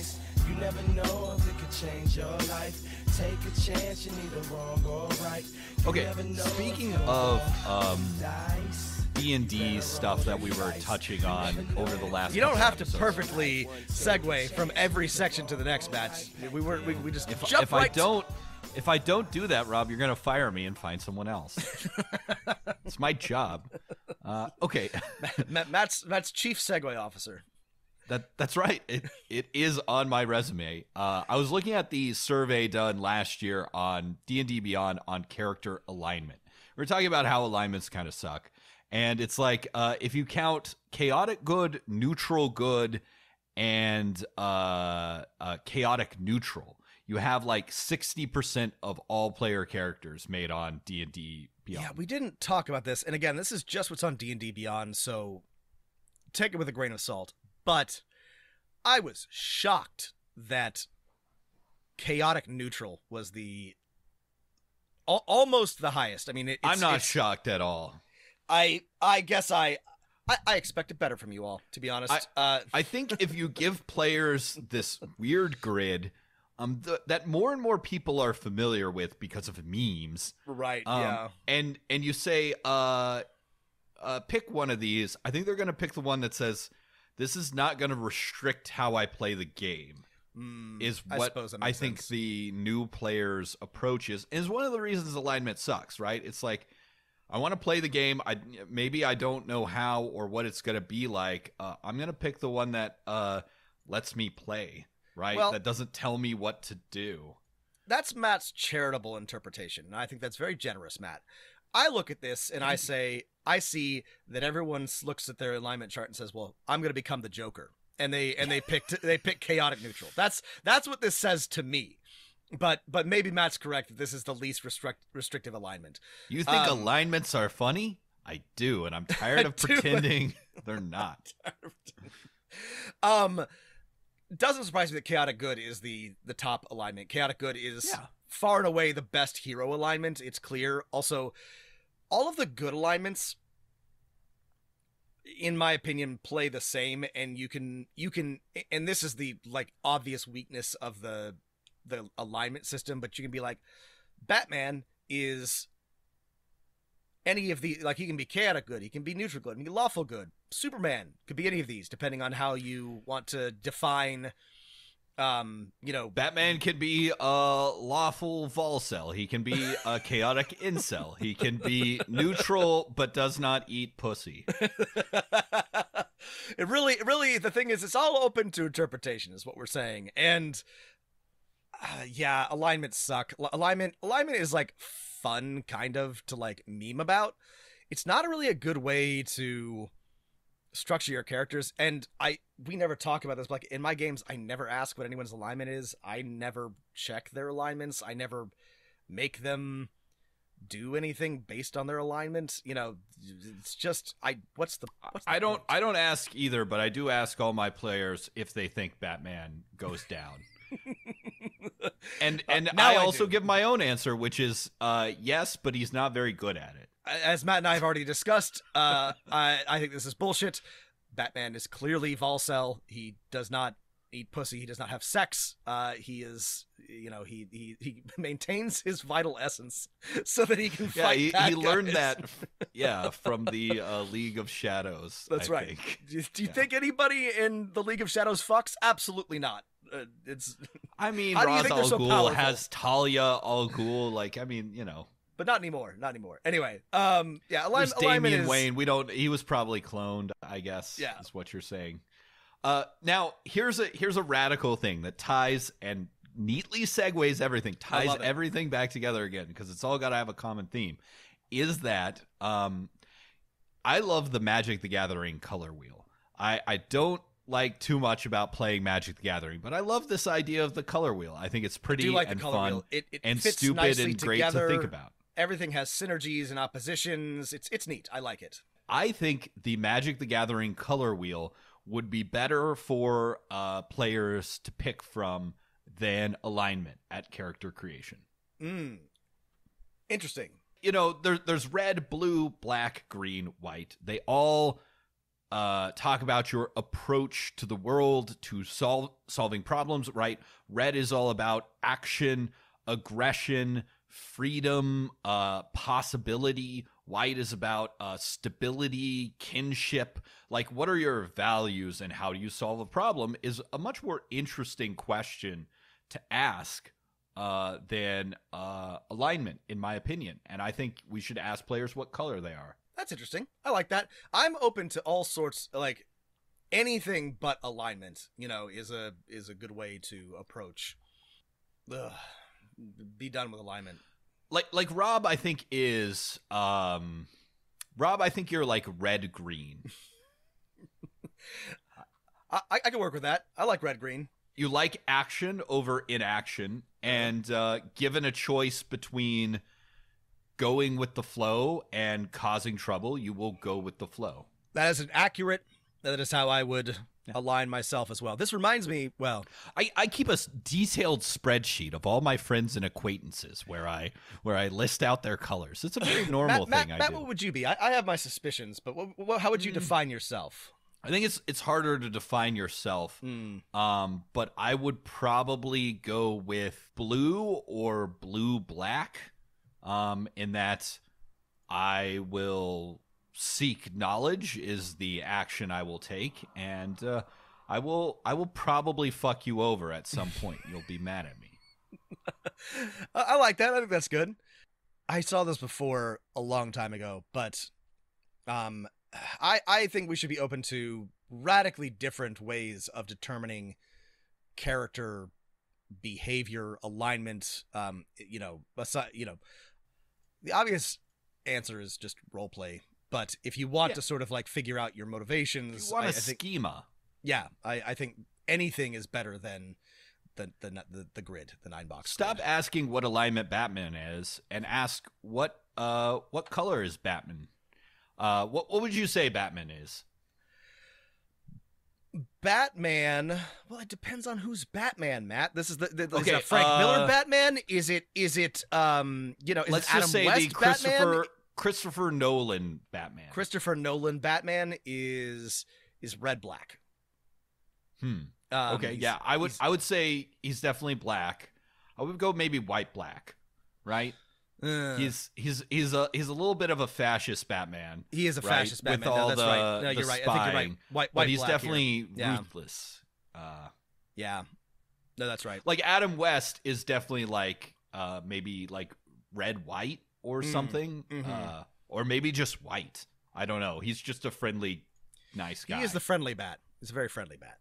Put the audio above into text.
nice. You never know if it could change your life. Take a chance, you're neither wrong or right. You Okay, never know speaking of um, dice. D&D stuff that we were touching on over the last You don't couple have to perfectly segue from every section to the next, Matt. We were we, we just If, jump if right I don't if I don't do that, Rob, you're going to fire me and find someone else. it's my job. Uh, okay, Matt, Matt's Matt's chief segue officer. That that's right. It it is on my resume. Uh, I was looking at the survey done last year on D and D Beyond on character alignment. We are talking about how alignments kind of suck, and it's like uh, if you count chaotic good, neutral good, and uh, uh, chaotic neutral, you have like sixty percent of all player characters made on D and D Beyond. Yeah, we didn't talk about this, and again, this is just what's on D and D Beyond, so take it with a grain of salt. But I was shocked that chaotic neutral was the al- almost the highest. I mean, it, it's, I'm not shocked at all. I I guess I, I I expected better from you all, to be honest. uh, I think if you give players this weird grid, um, th- that more and more people are familiar with because of memes, right? um, yeah. and and you say, uh, uh, pick one of these. I think they're going to pick the one that says, "This is not going to restrict how I play the game." Mm, Is I what suppose I think sense. the new players' approach is. Is one of the reasons alignment sucks, right? It's like. I want to play the game. I maybe I don't know how or what it's going to be like. Uh, I'm going to pick the one that uh, lets me play, right? Well- that doesn't tell me what to do. that's Matt's charitable interpretation, and I think that's very generous, Matt. I look at this and I say, I see that everyone looks at their alignment chart and says, "Well, I'm going to become the Joker," and they and they picked they pick chaotic neutral. That's that's what this says to me. But but maybe Matt's correct that this is the least restrict, restrictive alignment. You think Um, alignments are funny? I do, and I'm tired of pretending they're not. um, doesn't surprise me that chaotic good is the the top alignment. Chaotic good is Yeah. far and away the best hero alignment. It's clear. Also, all of the good alignments, in my opinion, play the same, and you can you can, and this is the like obvious weakness of the the alignment system. But you can be like, Batman is any of the like he can be chaotic good, he can be neutral good, he can be lawful good. Superman could be any of these, depending on how you want to define. Um, you know, Batman can be a lawful Volcel. He can be a chaotic incel. He can be neutral but does not eat pussy. it really, really, the thing is, it's all open to interpretation, is what we're saying. And uh, yeah, alignments suck. Alignment, alignment is like fun, kind of, to like meme about. It's not really a good way to structure your characters. And I, we never talk about this. But like in my games, I never ask what anyone's alignment is. I never check their alignments. I never make them do anything based on their alignment. You know, it's just I. What's the? What's the I don't point? I don't ask either, but I do ask all my players if they think Batman goes down. and and now I I also do. give my own answer, which is uh, yes, but he's not very good at it. As Matt and I have already discussed, uh, I, I think this is bullshit. Batman is clearly Volcel. He does not eat pussy. He does not have sex. Uh, he is, you know, he, he he maintains his vital essence so that he can Yeah, fight. he, he learned that, yeah, from the uh, League of Shadows. That's I right. think. Do you, do you Yeah. think anybody in the League of Shadows fucks? Absolutely not. Uh, it's, I mean, Ra's al Ghul has Talia al Ghul. Like, I mean, you know, but not anymore. Not anymore. Anyway, um, yeah, alignment Damian is, Wayne. We don't. He was probably cloned. I guess. Yeah. is what you're saying. Uh, now here's a here's a radical thing that ties and neatly segues everything, ties everything back together again because it's all got to have a common theme. Is that um, I love the Magic the Gathering color wheel. I I don't like too much about playing Magic the Gathering, but I love this idea of the color wheel. I think it's pretty like and fun wheel. It, it and stupid nicely and great together. to think about. Everything has synergies and oppositions. It's it's neat. I like it. I think the Magic the Gathering color wheel would be better for uh, players to pick from than alignment at character creation. Mm. Interesting. You know, there, there's red, blue, black, green, white. They all uh, talk about your approach to the world, to solve solving problems. Right, red is all about action, aggression, freedom, uh, possibility. White is about uh, stability, kinship. Like, what are your values and how do you solve a problem? Is a much more interesting question to ask uh, than uh, alignment, in my opinion. And I think we should ask players what color they are. That's interesting. I like that. I'm open to all sorts, like anything but alignment. You know, is a is a good way to approach. Ugh, be done with alignment. Like like Rob, I think is um, Rob. I think you're like red green. I, I can work with that. I like red green. You like action over inaction, and uh, given a choice between going with the flow and causing trouble, you will go with the flow. That is an accurate. That is how I would align myself as well. This reminds me, well, I, I keep a detailed spreadsheet of all my friends and acquaintances where I where I list out their colors. It's a very normal Matt, thing Matt, I Matt, what would you be? I, I have my suspicions, but what, what, how would you Mm. define yourself? I think it's it's harder to define yourself. Hmm. Um, but I would probably go with blue or blue black. Um, in that I will seek knowledge is the action I will take, and uh, I will I will probably fuck you over at some point. You'll be mad at me. I, like that. I think that's good. I saw this before a long time ago, but um, I I think we should be open to radically different ways of determining character behavior alignment um you know aside you know the obvious answer is just role play but if you want Yeah. to sort of like figure out your motivations you want I, a I think schema. yeah I, I think anything is better than the the the, the grid the nine box Stop grid. asking what alignment Batman is, and ask what uh what color is Batman. Uh, what what would you say Batman is? Batman. Well, it depends on who's Batman, Matt. This is the, the is Okay, it a Frank uh, Miller Batman. Is it is it um you know is Let's it Adam just say West the Christopher Batman? Christopher Nolan Batman. Christopher Nolan Batman is is red black. Hmm. Um, Okay, yeah, I would I would say he's definitely black. I would go maybe white black, right? uh, He's he's he's a he's a little bit of a fascist Batman, he is a right, fascist with Batman. no, all that's the- right. No, you're right. I think you're right. White, white but he's definitely Yeah. ruthless. Uh, Yeah. No, that's right. like Adam West is definitely like uh maybe like red white or Mm, something, mhm. uh, or maybe just white. I don't know. He's just a friendly, nice guy. He is the friendly bat. He's a very friendly bat.